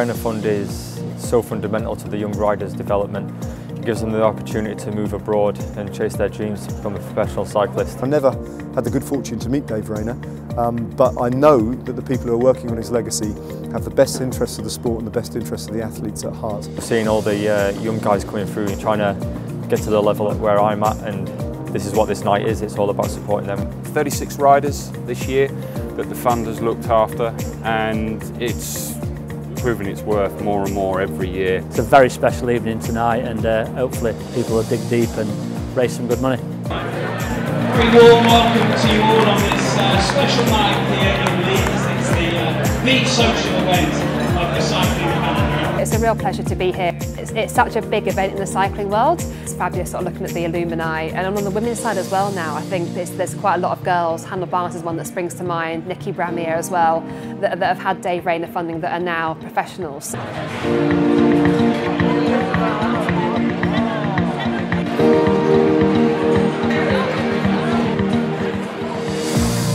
Rayner Fund is so fundamental to the young riders' development. It gives them the opportunity to move abroad and chase their dreams to become a professional cyclist. I never had the good fortune to meet Dave Rayner, um, but I know that the people who are working on his legacy have the best interests of the sport and the best interests of the athletes at heart. Seeing all the uh, young guys coming through and trying to get to the level where I'm at and this is what this night is, it's all about supporting them. 36 riders this year that the fund has looked after and it's proving its worth more and more every year. It's a very special evening tonight and uh, hopefully people will dig deep and raise some good money. Very warm welcome to you all on this uh, special night here in Leeds. It's the, uh, the social event real pleasure to be here. It's, it's, such a big event in the cycling world. It's fabulous sort of looking at the alumni and on the women's side as well now I think there's, there's quite a lot of girls, Hannah Barnes is one that springs to mind, Nikki Brammeier as well, that, that have had Dave Rayner funding that are now professionals.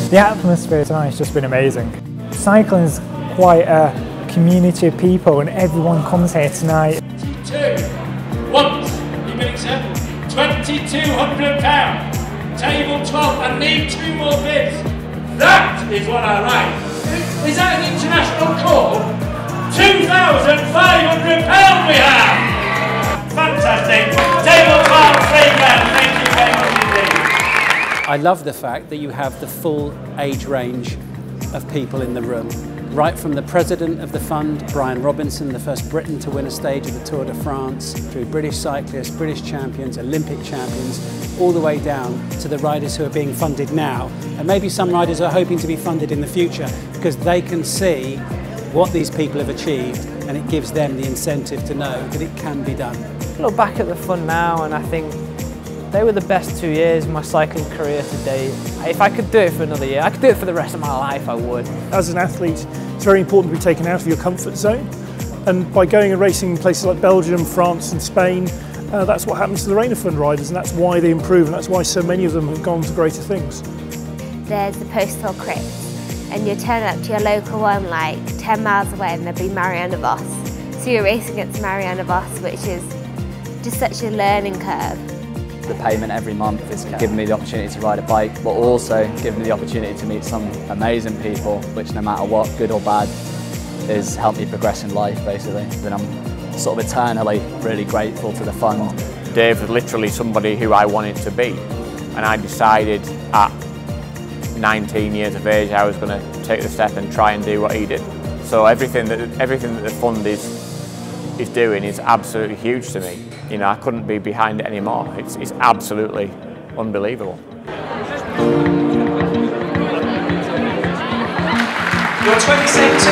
The atmosphere tonight has just been amazing. Cycling is quite a community of people and everyone comes here tonight. Two, once, you can accept £2,200. Table 12, I need two more bids. That is what I like. Is that an international call? £2,500 we have! Fantastic. Table 12, playground, thank you very much indeed. I love the fact that you have the full age range of people in the room. Right from the president of the fund, Brian Robinson, the first Briton to win a stage of the Tour de France, through British cyclists, British champions, Olympic champions, all the way down to the riders who are being funded now. And maybe some riders are hoping to be funded in the future because they can see what these people have achieved and it gives them the incentive to know that it can be done. look back at the fund now and I think they were the best two years of my cycling career to date. If I could do it for another year, I could do it for the rest of my life, I would. As an athlete, it's very important to be taken out of your comfort zone. And by going and racing in places like Belgium, France and Spain, uh, that's what happens to the Rayner Fund riders and that's why they improve and that's why so many of them have gone to greater things. There's the postal crypt and you turn up to your local one like 10 miles away and there'll be Marianne Vos. So you're racing against Marianne Vos, which is just such a learning curve. The payment every month is giving me the opportunity to ride a bike, but also giving me the opportunity to meet some amazing people, which no matter what, good or bad, is helped me progress in life basically. And I'm sort of eternally really grateful to the fund. Dave was literally somebody who I wanted to be, and I decided at 19 years of age I was going to take the step and try and do what he did. So everything that everything that the fund is is doing is absolutely huge to me. You know, I couldn't be behind it anymore. It's, it's absolutely unbelievable. Your 2017